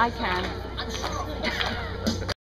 I can.